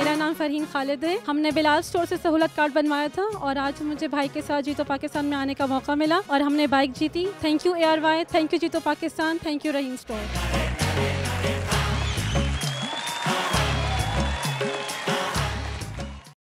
मेरा नाम फरहीन खालिद है। हमने बिलाल स्टोर से सहूलत कार्ड बनवाया था और आज मुझे भाई के साथ जीतो पाकिस्तान में आने का मौका मिला और हमने बाइक जीती। Thank you A R Y thank you जीतो Pakistan. Thank you Rahim store.